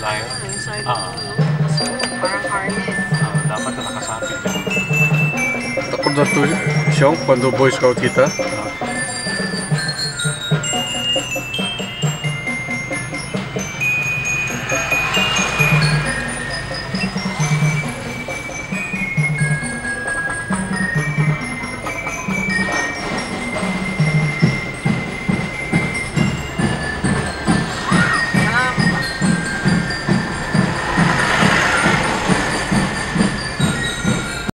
slide. Ah, yung side ah. Oo. Uh, harness. Uh, dapat na nakasabit ka. Takot na to, Siyong, pando boy scout kita. Uh,